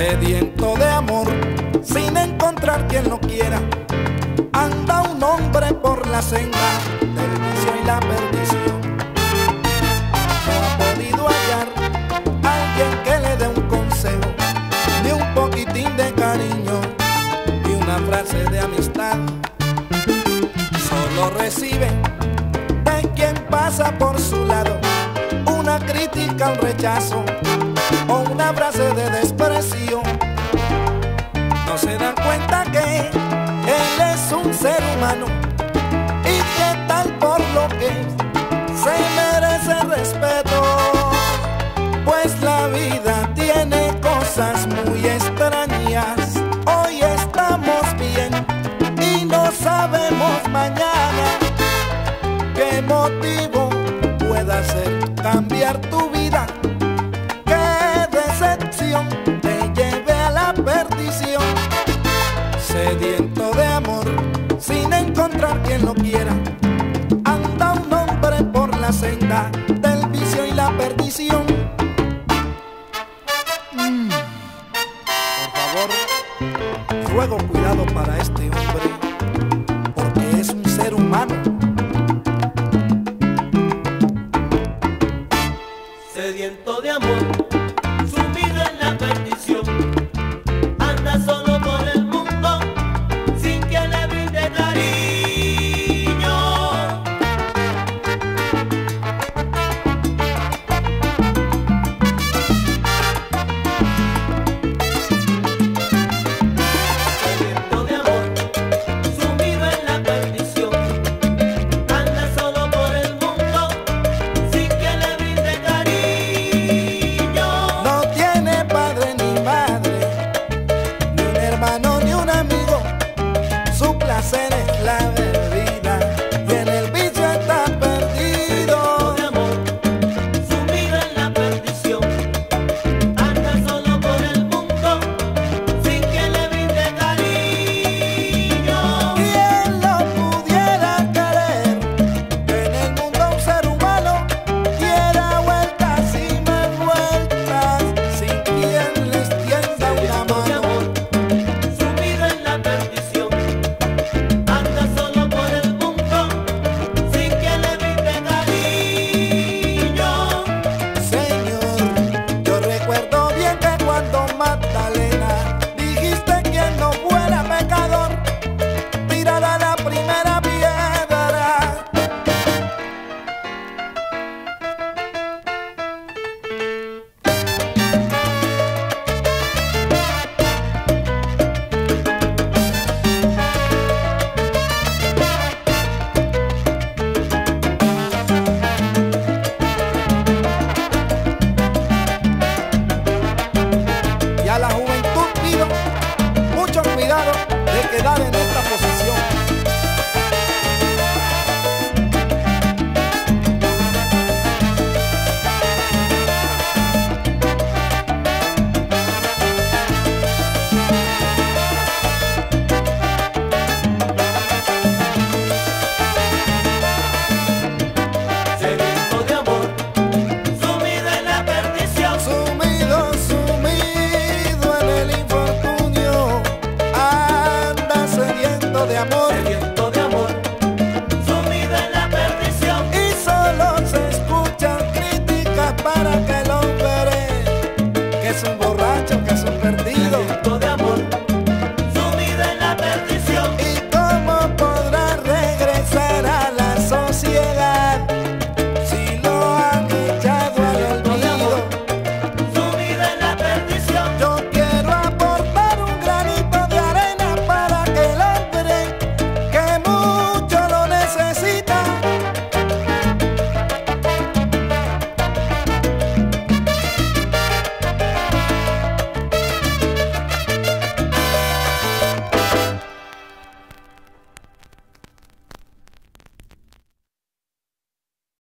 sediento de amor, sin encontrar quien lo quiera. Anda un hombre por la senda del vicio y la perdición. No ha podido hallar alguien que le dé un consejo, ni un poquitín de cariño, ni una frase de amistad. Solo recibe de quien pasa por su lado una crítica, un rechazo o una frase de desprecio. No se dan cuenta que él es un ser humano y que tal por lo que se merece respeto. Pues la vida tiene cosas muy extrañas. Hoy estamos bien y no sabemos mañana qué motivo la perdición. Sediento